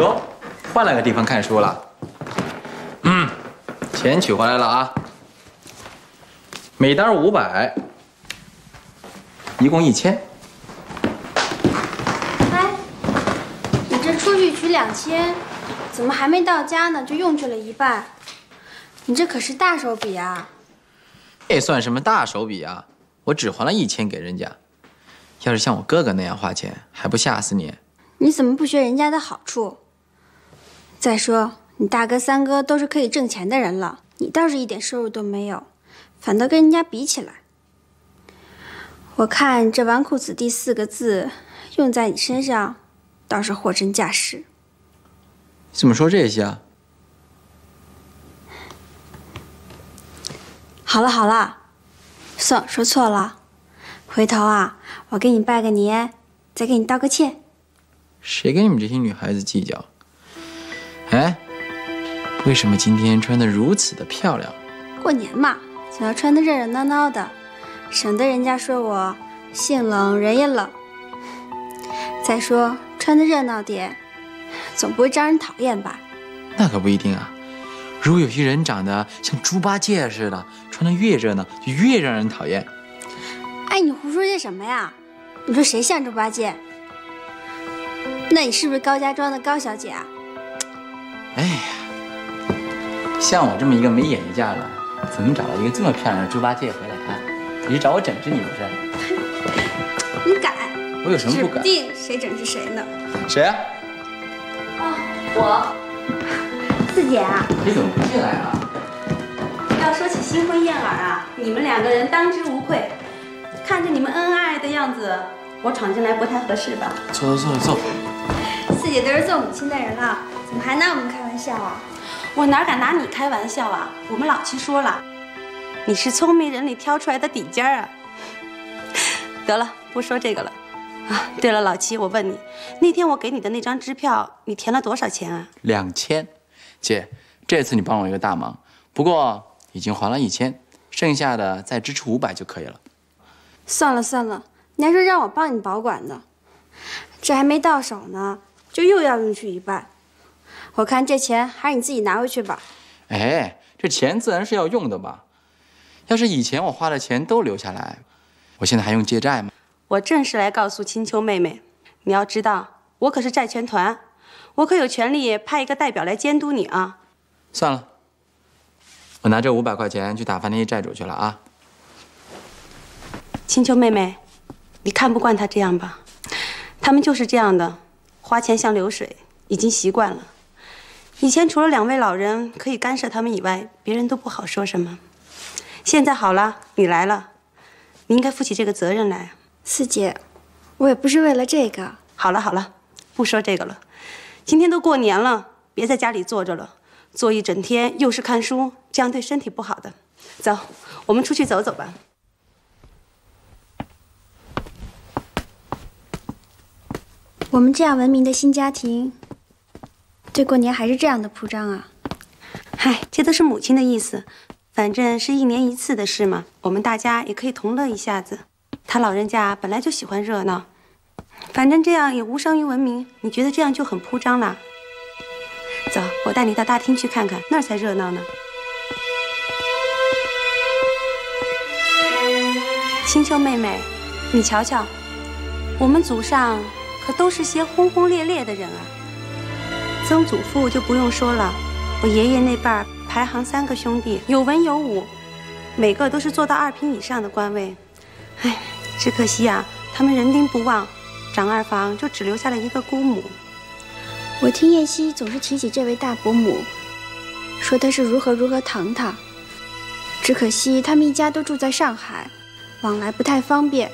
哟，换了个地方看书了。嗯，钱取回来了啊，每单五百，一共一千。哎，你这出去取两千，怎么还没到家呢就用去了一半？你这可是大手笔啊！这算什么大手笔啊？我只还了一千给人家。要是像我哥哥那样花钱，还不吓死你？你怎么不学人家的好处？再说，你大哥、三哥都是可以挣钱的人了，你倒是一点收入都没有，反倒跟人家比起来。我看这“纨绔子弟”四个字用在你身上，倒是货真价实。怎么说这些啊？好了好了，算说错了。回头啊，我给你拜个年，再给你道个歉。谁跟你们这些女孩子计较？哎，为什么今天穿的如此的漂亮？过年嘛，总要穿的热热闹闹的，省得人家说我性冷人也冷。再说穿的热闹点，总不会招人讨厌吧？那可不一定啊。如果有些人长得像猪八戒似的，穿的越热闹就越让人讨厌。哎，你胡说些什么呀？你说谁像猪八戒？那你是不是高家庄的高小姐啊？哎呀，像我这么一个没眼力见儿的，怎么找到一个这么漂亮的猪八戒回来啊？你是找我整治你不是？你敢？我有什么不敢？指不定谁整治谁呢。谁啊？啊，我四姐啊。你怎么不进来啊？要说起新婚燕尔啊，你们两个人当之无愧。看着你们恩恩爱爱的样子，我闯进来不太合适吧？坐坐坐坐。四姐都是做母亲的人了，怎么还拿我们开玩笑啊？我哪敢拿你开玩笑啊？我们老七说了，你是聪明人里挑出来的顶尖儿啊。得了，不说这个了。啊，对了，老七，我问你，那天我给你的那张支票，你填了多少钱啊？两千。姐，这次你帮我一个大忙，不过已经还了一千，剩下的再支出五百就可以了。算了算了，你还说让我帮你保管呢，这还没到手呢，就又要用去一半。我看这钱还是你自己拿回去吧。哎，这钱自然是要用的吧？要是以前我花的钱都留下来，我现在还用借债吗？我正是来告诉青秋妹妹，你要知道，我可是债权团，我可有权利派一个代表来监督你啊。算了，我拿这五百块钱去打发那些债主去了啊。青秋妹妹，你看不惯他这样吧？他们就是这样的，花钱像流水，已经习惯了。以前除了两位老人可以干涉他们以外，别人都不好说什么。现在好了，你来了，你应该负起这个责任来。四姐，我也不是为了这个。好了好了，不说这个了。今天都过年了，别在家里坐着了，坐一整天又是看书，这样对身体不好的。走，我们出去走走吧。我们这样文明的新家庭，对过年还是这样的铺张啊！嗨，这都是母亲的意思，反正是一年一次的事嘛，我们大家也可以同乐一下子。他老人家本来就喜欢热闹，反正这样也无伤于文明。你觉得这样就很铺张了？走，我带你到大厅去看看，那儿才热闹呢。青秋妹妹，你瞧瞧，我们祖上。可都是些轰轰烈烈的人啊！曾祖父就不用说了，我爷爷那辈儿排行三个兄弟，有文有武，每个都是做到二品以上的官位。唉，只可惜啊，他们人丁不旺，长二房就只留下了一个姑母。我听燕西总是提起这位大伯母，说她是如何如何疼她。只可惜他们一家都住在上海，往来不太方便。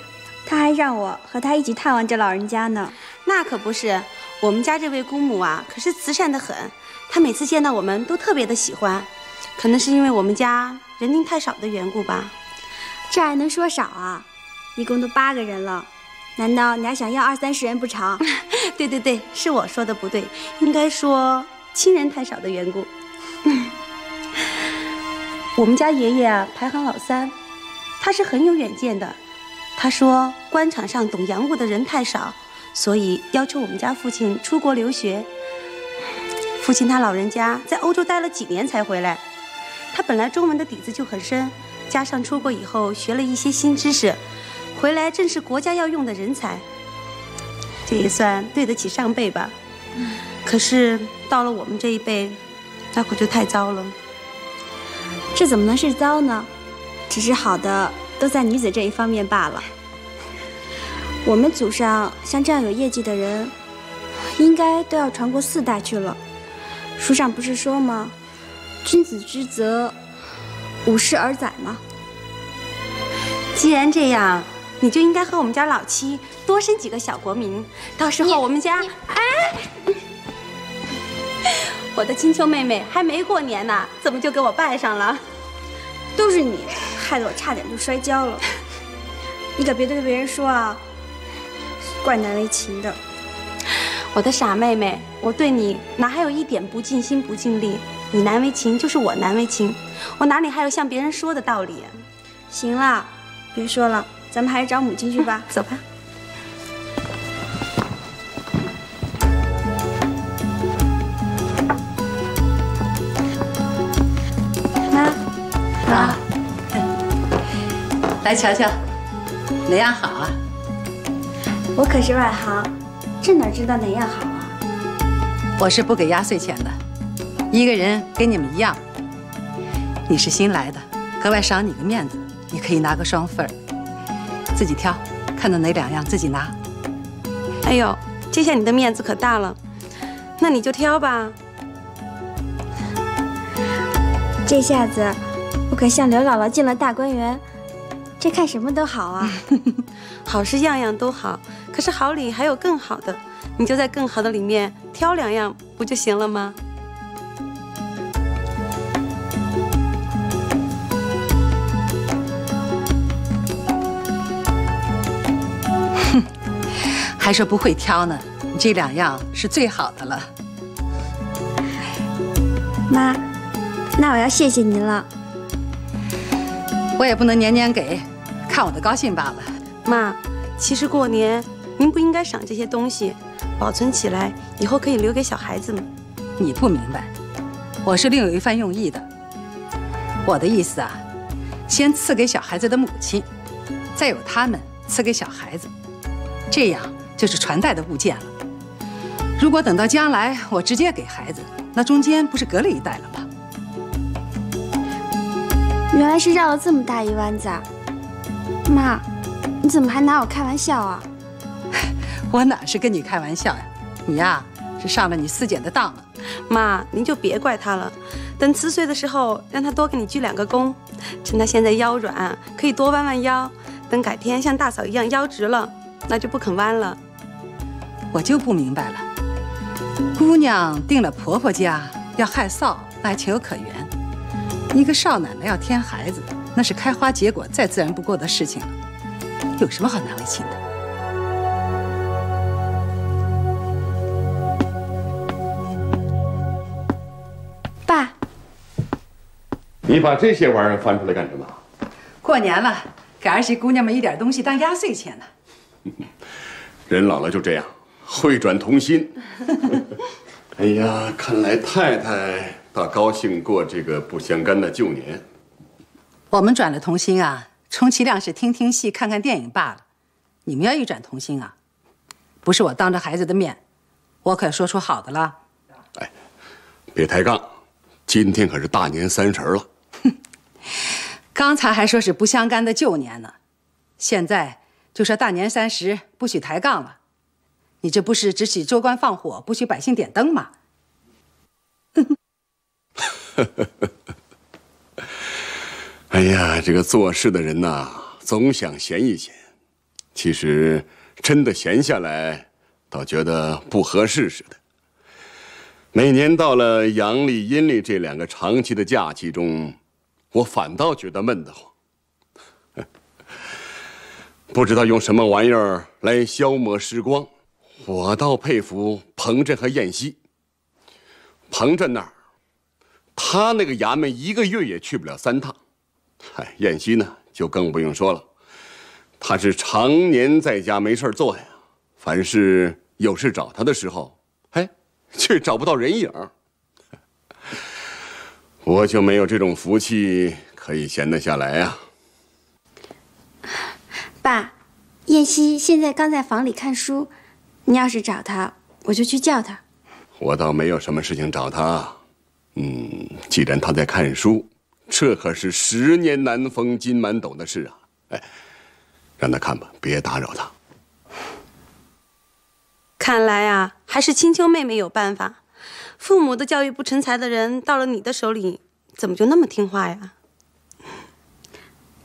他还让我和他一起探望这老人家呢。那可不是，我们家这位姑母啊，可是慈善的很。她每次见到我们都特别的喜欢，可能是因为我们家人丁太少的缘故吧。这还能说少啊？一共都八个人了，难道你还想要二三十人不成？对对对，是我说的不对，应该说亲人太少的缘故。我们家爷爷啊，排行老三，他是很有远见的。他说：“官场上懂洋务的人太少，所以要求我们家父亲出国留学。父亲他老人家在欧洲待了几年才回来，他本来中文的底子就很深，加上出国以后学了一些新知识，回来正是国家要用的人才。这也算对得起上辈吧。可是到了我们这一辈，那可就太糟了。这怎么能是糟呢？只是好的都在女子这一方面罢了。我们祖上像这样有业绩的人，应该都要传过四代去了。书上不是说吗？君子之泽，五世而载吗？既然这样，你就应该和我们家老七多生几个小国民，到时候我们家……哎，我的金秋妹妹还没过年呢，怎么就给我拜上了？都是你，害得我差点就摔跤了。你可别对别人说啊，怪难为情的。我的傻妹妹，我对你哪还有一点不尽心不尽力？你难为情就是我难为情，我哪里还有向别人说的道理？行了，别说了，咱们还是找母亲去吧。走吧。妈，妈，来瞧瞧，哪样好啊？我可是外行。这哪知道哪样好啊？我是不给压岁钱的，一个人跟你们一样。你是新来的，格外赏你个面子，你可以拿个双份儿，自己挑，看到哪两样自己拿。哎呦，这下你的面子可大了，那你就挑吧。这下子我可像刘姥姥进了大观园，这看什么都好啊。好是样样都好。可是好里还有更好的，你就在更好的里面挑两样不就行了吗？哼，还说不会挑呢，你这两样是最好的了。妈，那我要谢谢您了。我也不能年年给，看我的高兴罢了。妈，其实过年。您不应该赏这些东西，保存起来以后可以留给小孩子们。你不明白，我是另有一番用意的。我的意思啊，先赐给小孩子的母亲，再由他们赐给小孩子，这样就是传代的物件了。如果等到将来我直接给孩子，那中间不是隔了一代了吗？原来是绕了这么大一弯子，妈，你怎么还拿我开玩笑啊？我哪是跟你开玩笑呀？你呀是上了你四姐的当了。妈，您就别怪她了。等辞岁的时候，让她多给你鞠两个躬。趁她现在腰软，可以多弯弯腰。等改天像大嫂一样腰直了，那就不肯弯了。我就不明白了，姑娘定了婆婆家要害臊，那还情有可原。一个少奶奶要添孩子，那是开花结果再自然不过的事情了，有什么好难为情的？爸你把这些玩意儿翻出来干什么？过年了，给儿媳姑娘们一点东西当压岁钱呢。人老了就这样，会转童心。哎呀，看来太太倒高兴过这个不相干的旧年。我们转了童心啊，充其量是听听戏、看看电影罢了。你们要一转童心啊，不是我当着孩子的面，我可说出好的了。哎，别抬杠，今天可是大年三十了。哼 刚才还说是不相干的旧年呢，现在就说大年三十不许抬杠了。你这不是只许州官放火，不许百姓点灯吗？哎呀，这个做事的人呐，总想闲一闲，其实真的闲下来，倒觉得不合适似的。每年到了阳历、阴历这两个长期的假期中。我反倒觉得闷得慌，不知道用什么玩意儿来消磨时光。我倒佩服彭震和燕西。彭震那儿，他那个衙门一个月也去不了三趟。嗨，燕西呢就更不用说了，他是常年在家没事做呀。凡是有事找他的时候，哎，却找不到人影。我就没有这种福气可以闲得下来呀。爸，燕西现在刚在房里看书，你要是找他，我就去叫他。我倒没有什么事情找他。嗯，既然他在看书，这可是十年难逢金满斗的事啊！哎，让他看吧，别打扰他。看来啊，还是青丘妹妹有办法。父母都教育不成才的人，到了你的手里，怎么就那么听话呀？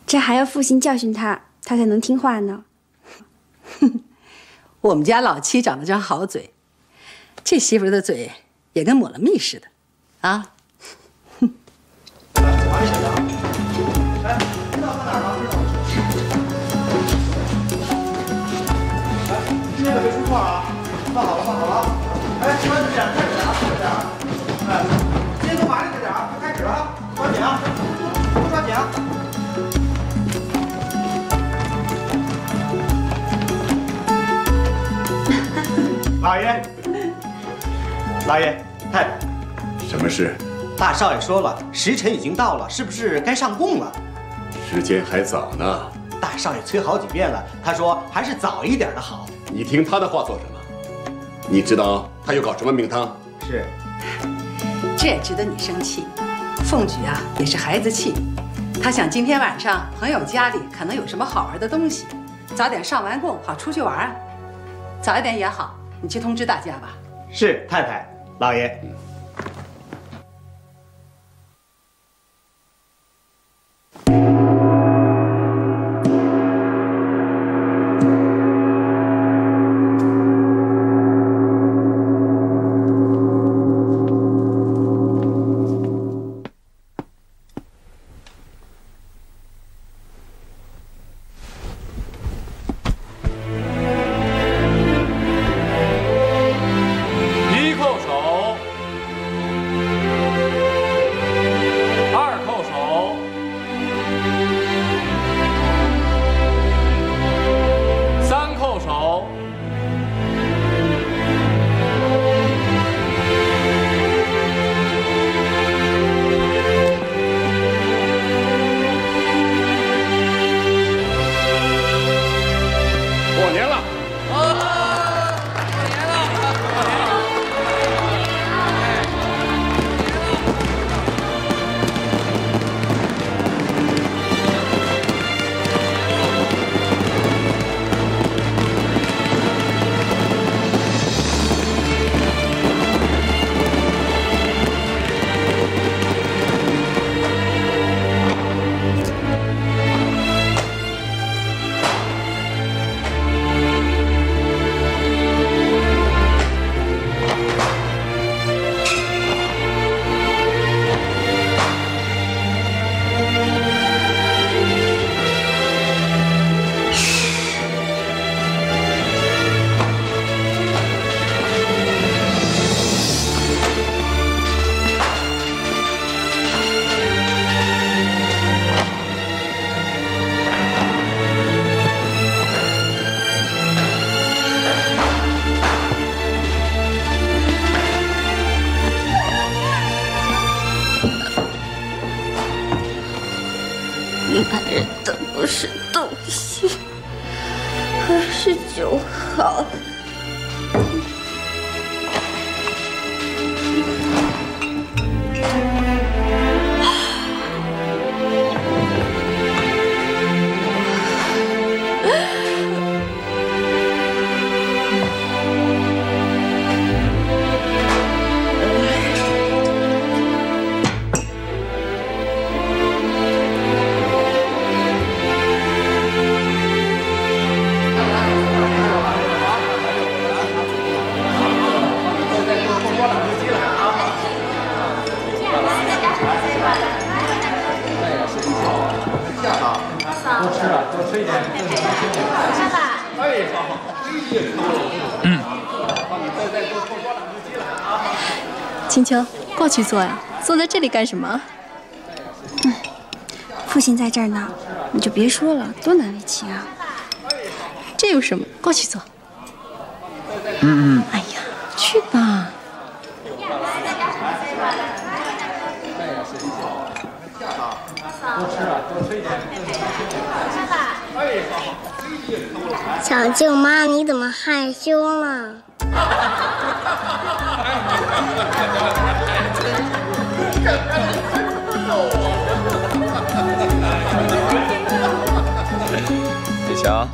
这还要父亲教训他，他才能听话呢。我们家老七长了张好嘴，这媳妇的嘴也跟抹了蜜似的，啊。老爷，老爷，太太，什么事？大少爷说了，时辰已经到了，是不是该上供了？时间还早呢。大少爷催好几遍了，他说还是早一点的好。你听他的话做什么？你知道他又搞什么名堂？是，这也值得你生气。凤举啊，也是孩子气，他想今天晚上朋友家里可能有什么好玩的东西，早点上完供好出去玩啊。早一点也好，你去通知大家吧。是，太太，老爷。青秋，过去坐呀，坐在这里干什么？父亲在这儿呢，你就别说了，多难为情啊！这有什么？过去坐。嗯嗯，哎呀，去吧。小舅妈，你怎么害羞了？李强，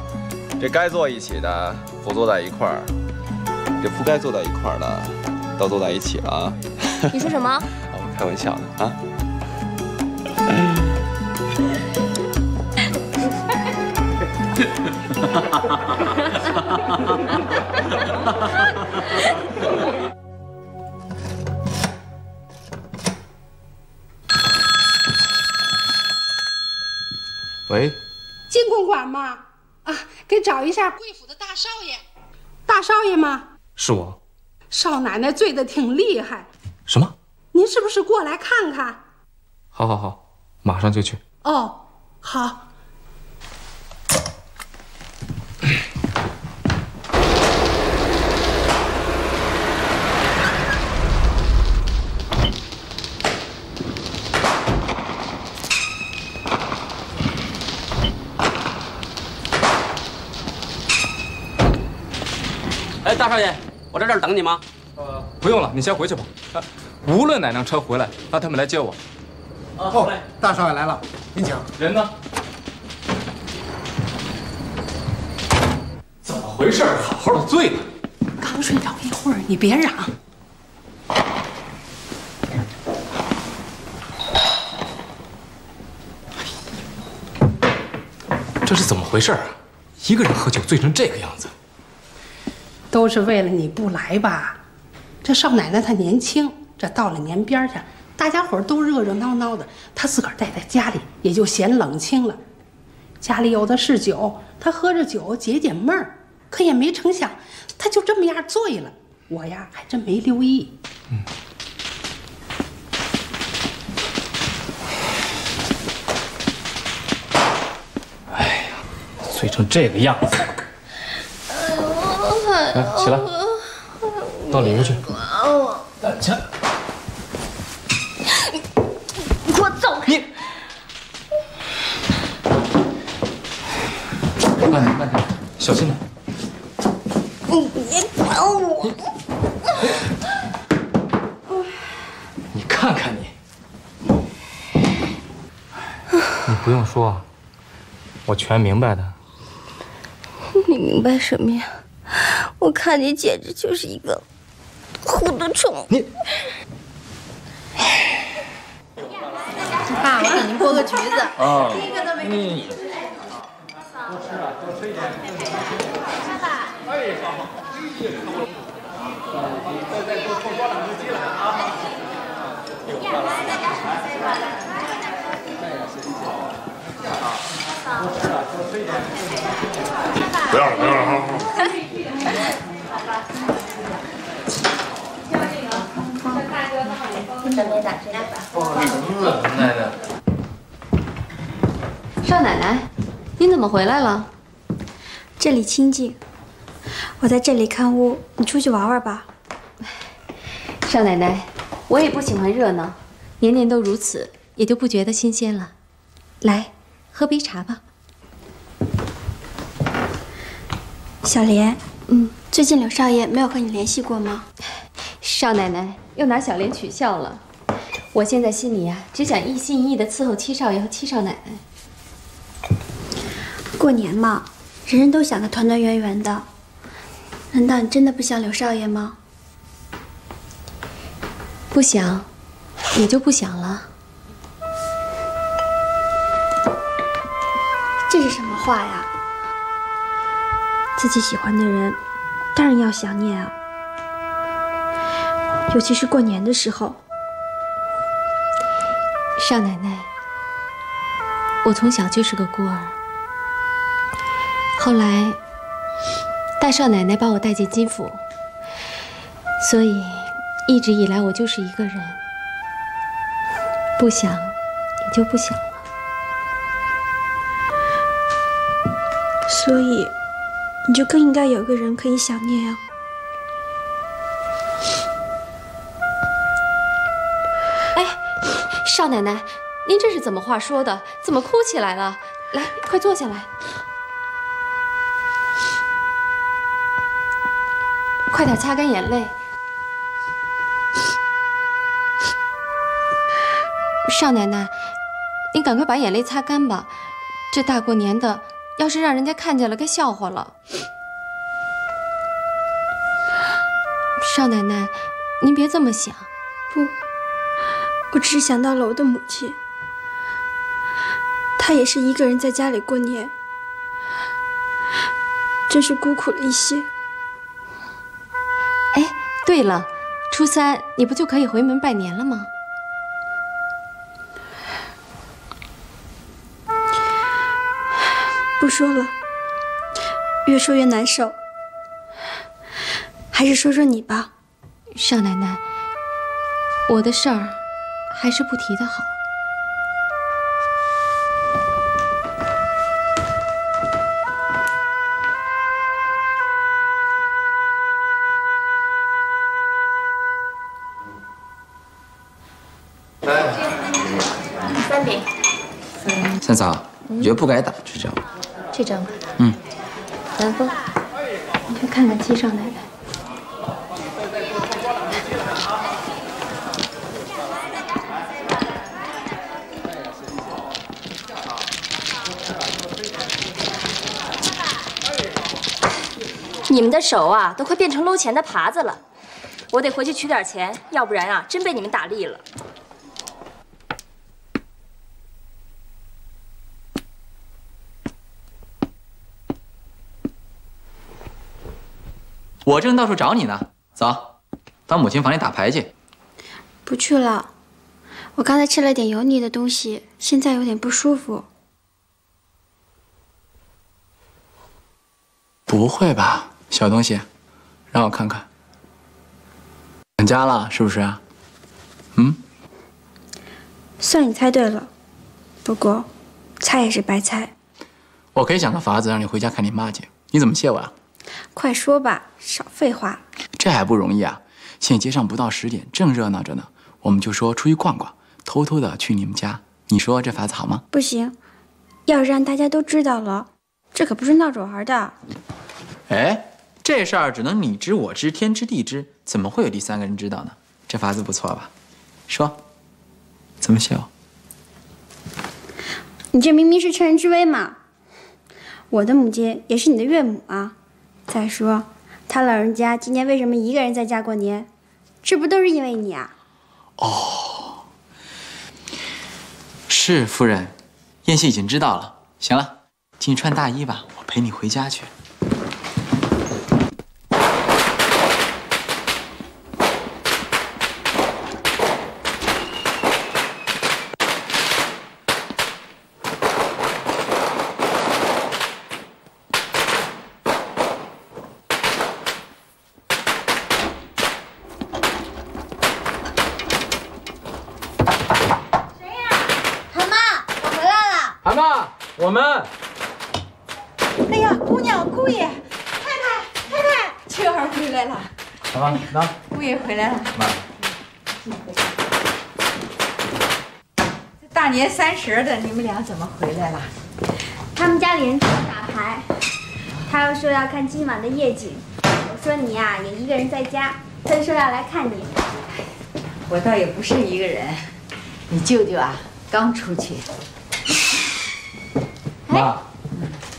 这该坐一起的不坐在一块儿，这不该坐在一块儿的都坐在一起了啊！你说什么？啊，我开玩笑的啊。喂，金公馆吗？啊，给找一下贵府的大少爷。大少爷吗？是我。少奶奶醉得挺厉害。什么？您是不是过来看看？好，好，好，马上就去。哦，好。少爷，我在这儿等你吗？呃，不用了，你先回去吧。啊，无论哪辆车回来，让他们来接我。哦，大少爷来了，您请。人呢？怎么回事？好好的醉了。刚睡着一会儿，你别嚷。这是怎么回事啊？一个人喝酒醉成这个样子。都是为了你不来吧？这少奶奶她年轻，这到了年边上，大家伙都热热闹闹的，她自个儿待在家里也就嫌冷清了。家里有的是酒，她喝着酒解解闷儿，可也没成想，她就这么样醉了。我呀，还真没留意。哎呀，醉成这个样子。来，起来，到里屋去。起来！你给我走开！你慢点，慢点，小心点。你别管我！你看看你，你不用说，我全明白的。你明白什么呀？我看你简直就是一个糊涂虫！你，爸，我给您剥个橘子。啊，一个都没给你。多吃啊，多吃一点。爸爸。哎，好。再再多多抓两只鸡来啊！多吃啊，多吃一点。不要了，不要了，好好。准备打针吧。奶奶。少奶奶，您怎么回来了？这里清静，我在这里看屋，你出去玩玩吧。少奶奶，我也不喜欢热闹，年年都如此，也就不觉得新鲜了。来，喝杯茶吧。小莲，嗯，最近柳少爷没有和你联系过吗？少奶奶又拿小莲取笑了。我现在心里呀、只想一心一意的伺候七少爷和七少奶奶。过年嘛，人人都想的团团圆圆的。难道你真的不想柳少爷吗？不想，也就不想了。这是什么话呀？自己喜欢的人，当然要想念啊。尤其是过年的时候。少奶奶，我从小就是个孤儿。后来，大少奶奶把我带进金府，所以一直以来我就是一个人。不想，也就不想了。所以，你就更应该有个人可以想念啊。少奶奶，您这是怎么话说的？怎么哭起来了？来，快坐下来。快点擦干眼泪。少奶奶，你赶快把眼泪擦干吧。这大过年的，要是让人家看见了，该笑话了。少奶奶，您别这么想。不，我只是想到了我的母亲，她也是一个人在家里过年，真是孤苦了一些。哎，对了，初三你不就可以回门拜年了吗？不说了，越说越难受。还是说说你吧，少奶奶。我的事儿还是不提的好。三饼。三嫂，你觉得不该打这张？这张吧。嗯。南风，你去看看七少奶奶。你们的手啊，都快变成搂钱的耙子了。我得回去取点钱，要不然啊，真被你们打利了。我正到处找你呢，走，到母亲房里打牌去。不去了，我刚才吃了点油腻的东西，现在有点不舒服。不会吧，小东西，让我看看，想家了是不是啊？嗯，算你猜对了，不过猜也是白猜。我可以想个法子让你回家看你妈去，你怎么谢我呀？快说吧，少废话。这还不容易啊！现在街上不到十点，正热闹着呢。我们就说出去逛逛，偷偷的去你们家。你说这法子好吗？不行，要是让大家都知道了，这可不是闹着玩的。哎，这事儿只能你知我知，天知地知，怎么会有第三个人知道呢？这法子不错吧？说，怎么谢我？你这明明是趁人之危嘛！我的母亲也是你的岳母啊。再说，他老人家今年为什么一个人在家过年？这不都是因为你啊？哦，是夫人，燕西已经知道了。行了，进去穿大衣吧，我陪你回家去。韩妈，我回来了。韩妈，我们。哎呀，姑娘、姑爷、太太、太太，秋儿回来了。韩妈，那姑爷回来了。妈，大年三十的，你们俩怎么回来了？他们家里人找我打牌，他又说要看今晚的夜景。我说你呀、也一个人在家，他就说要来看你。我倒也不是一个人，你舅舅啊刚出去。妈，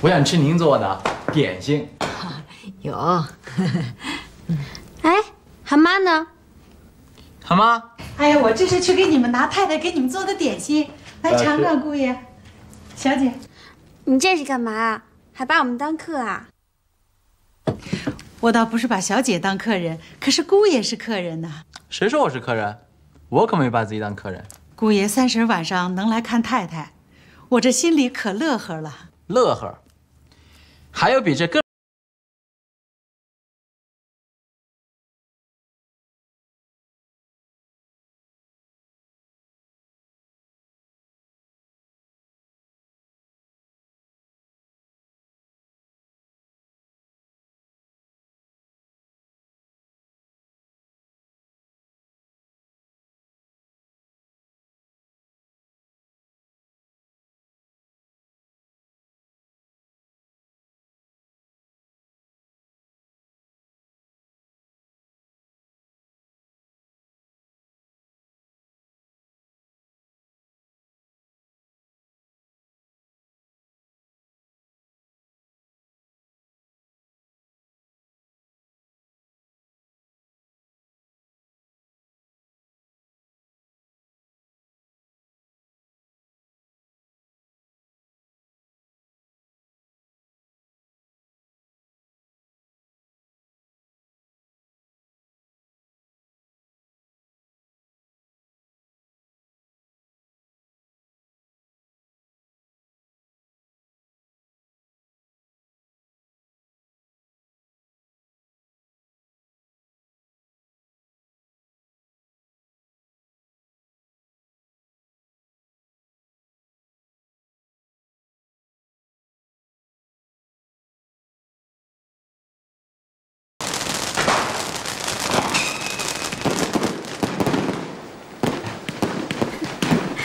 我想吃您做的点心。有，哎，韩妈呢？韩妈，哎呀，我这是去给你们拿太太给你们做的点心，来尝尝，姑爷、小姐。你这是干嘛啊？还把我们当客啊？我倒不是把小姐当客人，可是姑爷是客人呐。谁说我是客人？我可没把自己当客人。姑爷三十晚上能来看太太，我这心里可乐呵了。乐呵。还有比这更。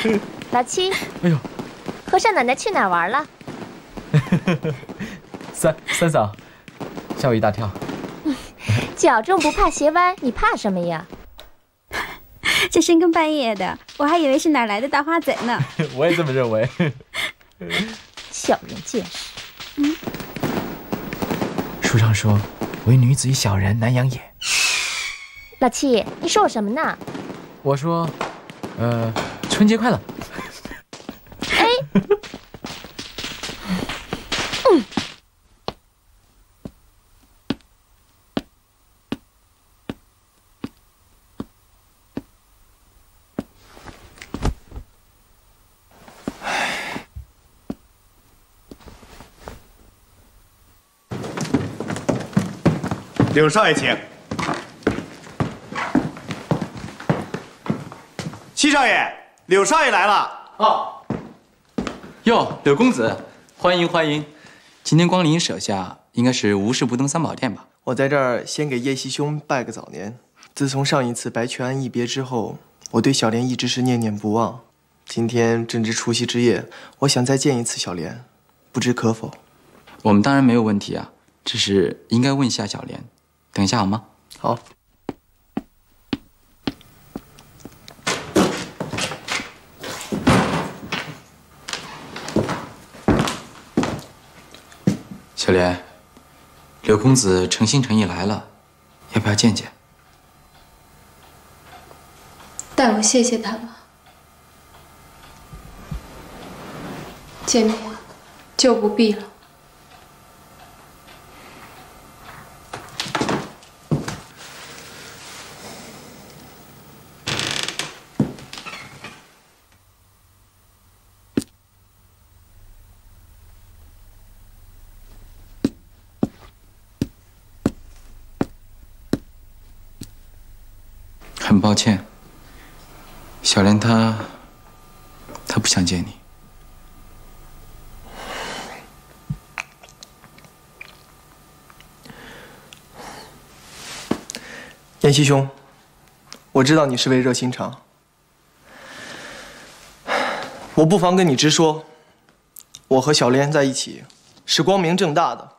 老七，哎呦，和尚奶奶去哪儿玩了？三三嫂，吓我一大跳。脚重不怕鞋歪，你怕什么呀？这深更半夜的，我还以为是哪来的大花贼呢。我也这么认为。小人见识。嗯。书上说，唯女子与小人难养也。老七，你说我什么呢？我说，呃，春节快乐。哎。嗯。柳少爷，请。七少爷，柳少爷来了。哦。哟，柳公子，欢迎欢迎。今天光临舍下，应该是无事不登三宝殿吧？我在这儿先给叶熙兄拜个早年。自从上一次白泉庵一别之后，我对小莲一直是念念不忘。今天正值除夕之夜，我想再见一次小莲，不知可否？我们当然没有问题啊，只是应该问一下小莲。等一下好吗？好。小莲，柳公子诚心诚意来了，要不要见见？代我谢谢他吧。见面就不必了。抱歉，小莲她，她不想见你。燕西兄，我知道你是位热心肠，我不妨跟你直说，我和小莲在一起是光明正大的。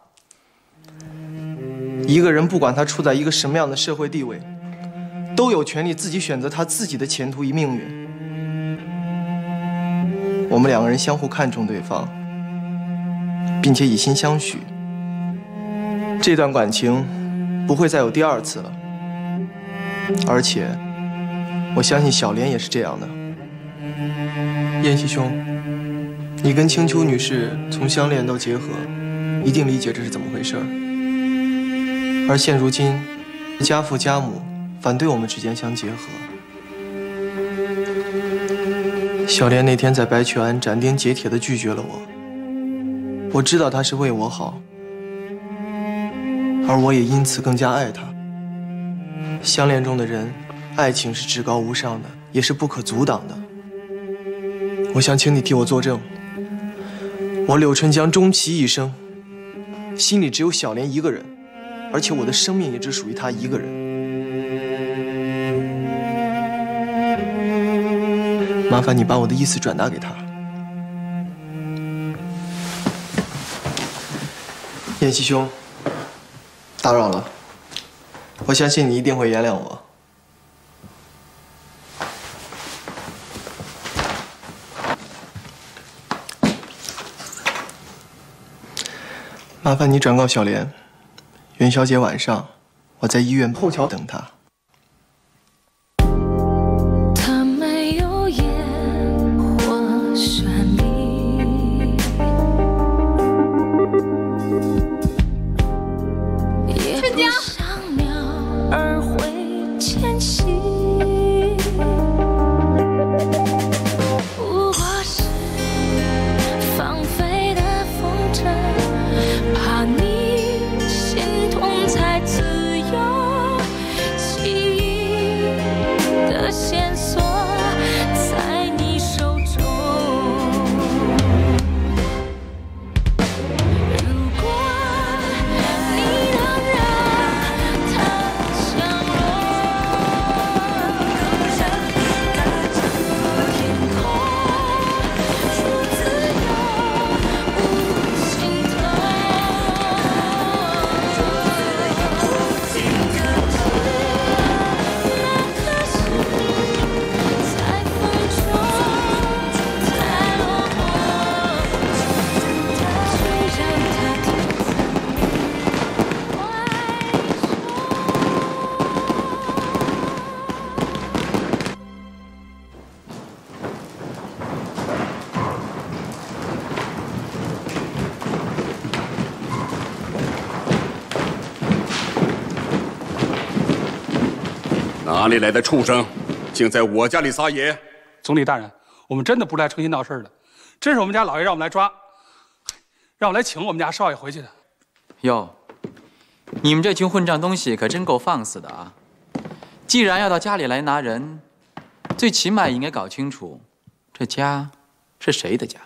一个人不管他处在一个什么样的社会地位。都有权利自己选择他自己的前途与命运。我们两个人相互看重对方，并且以心相许。这段感情不会再有第二次了。而且，我相信小莲也是这样的。燕西兄，你跟青秋女士从相恋到结合，一定理解这是怎么回事而现如今，家父家母。反对我们之间相结合。小莲那天在白泉庵斩钉截铁地拒绝了我。我知道她是为我好，而我也因此更加爱她。相恋中的人，爱情是至高无上的，也是不可阻挡的。我想请你替我作证，我柳春江终其一生，心里只有小莲一个人，而且我的生命也只属于她一个人。麻烦你把我的意思转达给他，燕西兄，打扰了。我相信你一定会原谅我。麻烦你转告小莲，元宵节晚上我在医院后桥等她。哪里来的畜生，竟在我家里撒野？总理大人，我们真的不是来成心闹事的，真是我们家老爷让我们来抓，让我来请我们家少爷回去的。哟，你们这群混账东西可真够放肆的啊！既然要到家里来拿人，最起码应该搞清楚，这家是谁的家。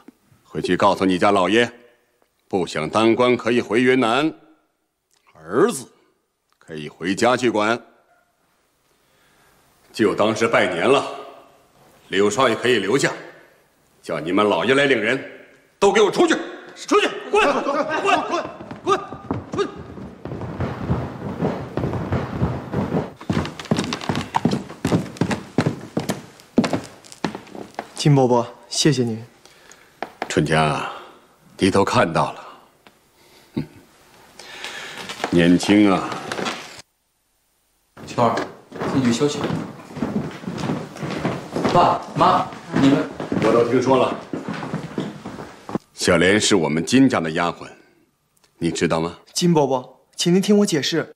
回去告诉你家老爷，不想当官可以回云南，儿子可以回家去管。就当是拜年了，柳少爷可以留下，叫你们老爷来领人，都给我出去！出去，滚！滚！滚！滚！出去！金伯伯，谢谢您。春江，你都看到了，哼 年轻啊！秋儿，进去休息。爸妈，你们我都听说了。小莲是我们金家的丫鬟，你知道吗？金伯伯，请您听我解释。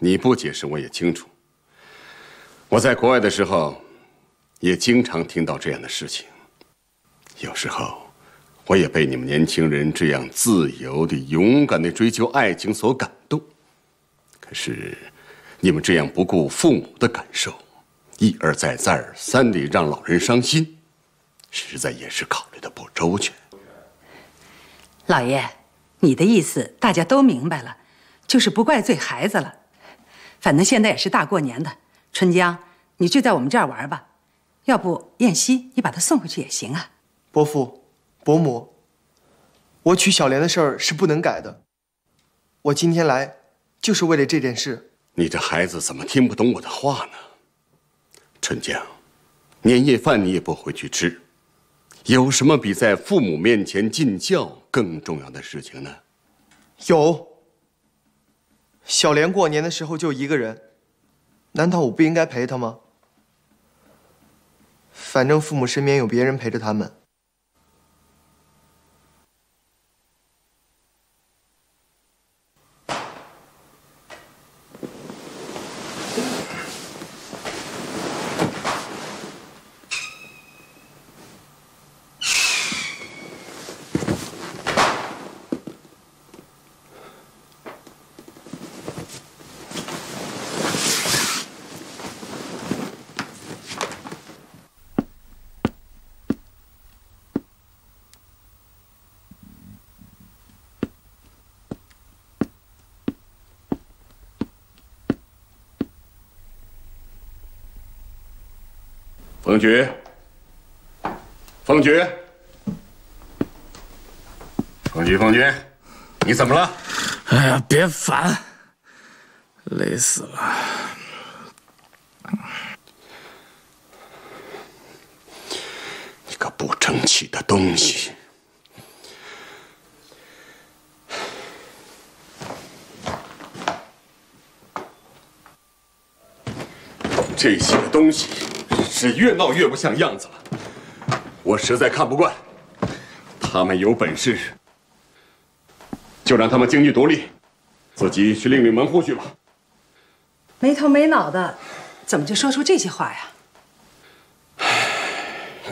你不解释我也清楚。我在国外的时候，也经常听到这样的事情。有时候，我也被你们年轻人这样自由的、勇敢的追求爱情所感动。可是，你们这样不顾父母的感受，一而再、再而三地让老人伤心，实在也是考虑的不周全。老爷，你的意思大家都明白了，就是不怪罪孩子了。反正现在也是大过年的，春江，你就在我们这儿玩吧。要不燕西，你把他送回去也行啊。伯父、伯母，我娶小莲的事儿是不能改的。我今天来就是为了这件事。你这孩子怎么听不懂我的话呢？春江，年夜饭你也不回去吃，有什么比在父母面前尽孝更重要的事情呢？有。小莲过年的时候就一个人，难道我不应该陪她吗？反正父母身边有别人陪着他们。凤菊，凤菊，凤菊，凤菊，你怎么了？哎呀，别烦，累死了。你个不争气的东西！这些东西是越闹越不像样子了，我实在看不惯。他们有本事，就让他们经济独立，自己去另立门户去吧。没头没脑的，怎么就说出这些话呀？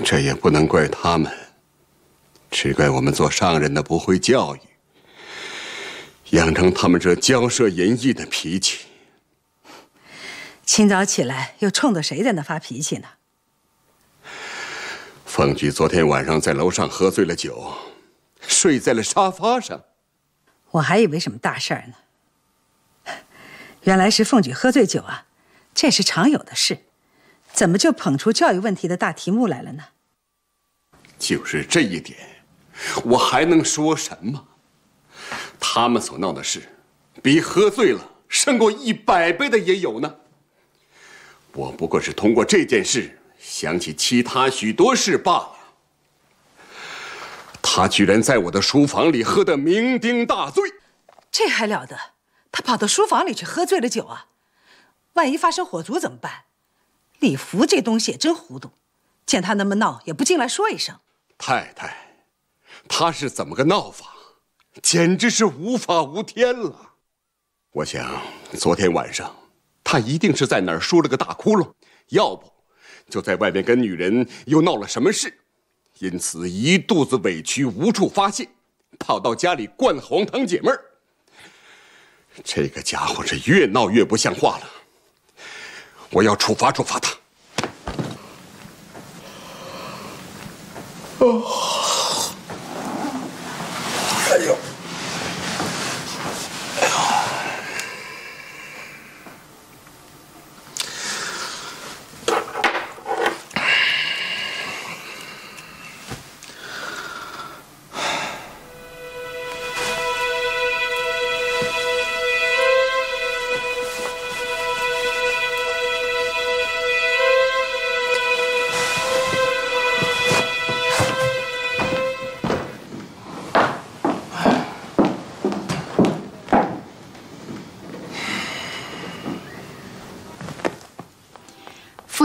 这也不能怪他们，只怪我们做上人的不会教育，养成他们这骄奢淫逸的脾气。清早起来又冲着谁在那发脾气呢？凤菊昨天晚上在楼上喝醉了酒，睡在了沙发上。我还以为什么大事儿呢，原来是凤菊喝醉酒啊，这是常有的事，怎么就捧出教育问题的大题目来了呢？就是这一点，我还能说什么？他们所闹的事，比喝醉了胜过一百倍的也有呢。我不过是通过这件事想起其他许多事罢了。他居然在我的书房里喝得酩酊大醉，这还了得？他跑到书房里去喝醉了酒啊！万一发生火烛怎么办？李福这东西也真糊涂，见他那么闹，也不进来说一声。太太，他是怎么个闹法？简直是无法无天了。我想昨天晚上。他一定是在哪儿输了个大窟窿，要不就在外面跟女人又闹了什么事，因此一肚子委屈无处发泄，跑到家里灌黄汤解闷儿。这个家伙是越闹越不像话了，我要处罚处罚他。哦，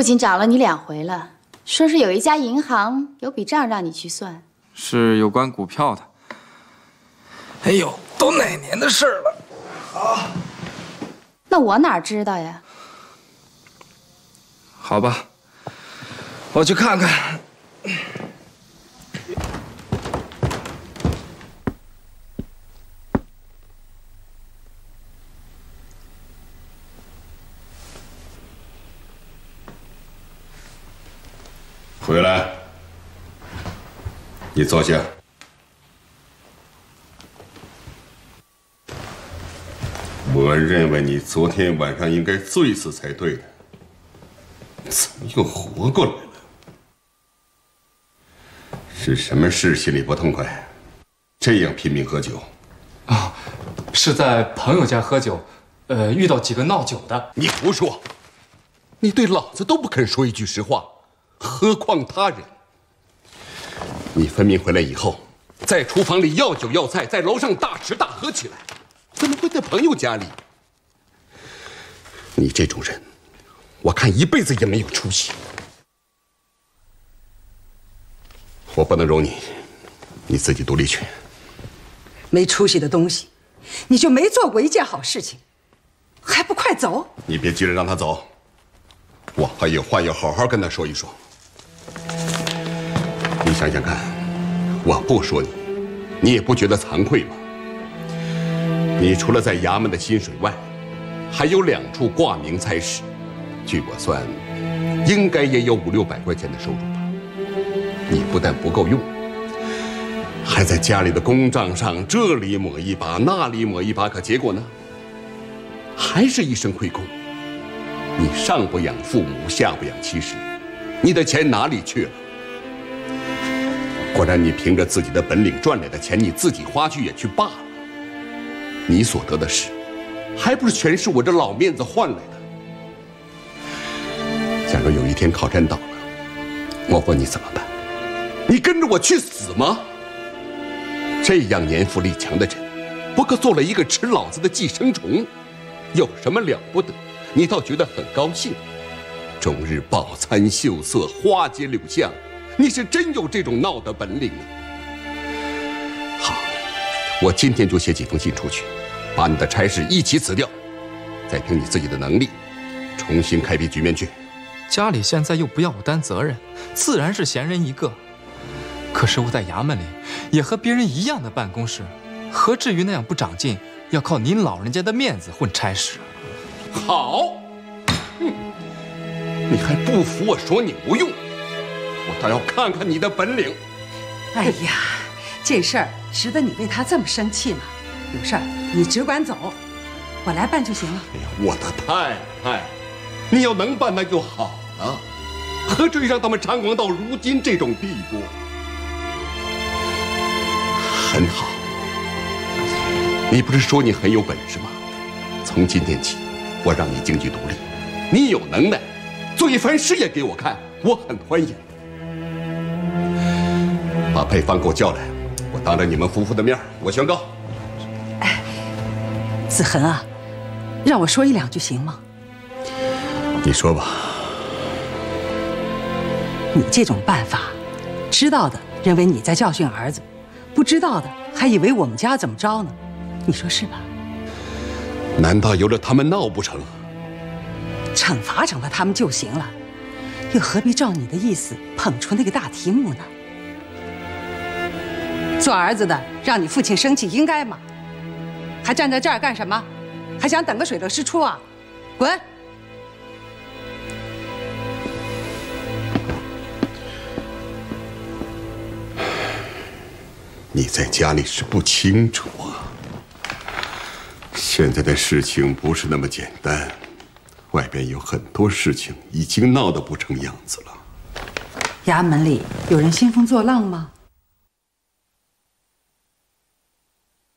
父亲找了你两回了，说是有一家银行有笔账让你去算。是有关股票的。哎呦，都哪年的事了？啊，那我哪知道呀？好吧，我去看看。回来，你坐下。我认为你昨天晚上应该醉死才对的，怎么又活过来了？是什么事心里不痛快，这样拼命喝酒？啊，是在朋友家喝酒，呃，遇到几个闹酒的。你胡说！你对老子都不肯说一句实话，何况他人？你分明回来以后，在厨房里要酒要菜，在楼上大吃大喝起来，怎么会在朋友家里？你这种人，我看一辈子也没有出息。我不能容你，你自己独立去。没出息的东西，你就没做过一件好事情，还不快走？你别急着让他走，我还有话要好好跟他说一说。你想想看，我不说你，你也不觉得惭愧吗？你除了在衙门的薪水外，还有两处挂名差事，据我算，应该也有五六百块钱的收入吧。你不但不够用，还在家里的公账上这里抹一把，那里抹一把，可结果呢？还是一身亏空。你上不养父母，下不养妻室，你的钱哪里去了？果然，你凭着自己的本领赚来的钱，你自己花去也去罢了。你所得的事，还不是全是我这老面子换来的？假如有一天靠山倒了，我问你怎么办？你跟着我去死吗？这样年富力强的人，不过做了一个吃老子的寄生虫，有什么了不得？你倒觉得很高兴，终日饱餐秀色，花街柳巷，你是真有这种闹的本领啊！好，我今天就写几封信出去，把你的差事一起辞掉，再凭你自己的能力，重新开辟局面去。家里现在又不要我担责任，自然是闲人一个。可是我在衙门里也和别人一样的办公室，何至于那样不长进？要靠您老人家的面子混差事？好，哼，你还不服我说你无用？我倒要看看你的本领。哎呀，这事儿值得你为他这么生气吗？有事儿你只管走，我来办就行了。哎呀，我的太太，你要能办那就好了，何至于让他们猖狂到如今这种地步？很好，你不是说你很有本事吗？从今天起，我让你经济独立，你有能耐，做一番事业给我看，我很欢迎。把配方给我叫来，我当着你们夫妇的面，我宣告。哎子恒啊，让我说一两句行吗？你说吧。你这种办法，知道的认为你在教训儿子。不知道的还以为我们家怎么着呢？你说是吧？难道由着他们闹不成？惩罚惩罚他们就行了，又何必照你的意思捧出那个大题目呢？做儿子的让你父亲生气应该吗？还站在这儿干什么？还想等个水落石出啊？滚！你在家里是不清楚啊。现在的事情不是那么简单，外边有很多事情已经闹得不成样子了。衙门里有人兴风作浪吗？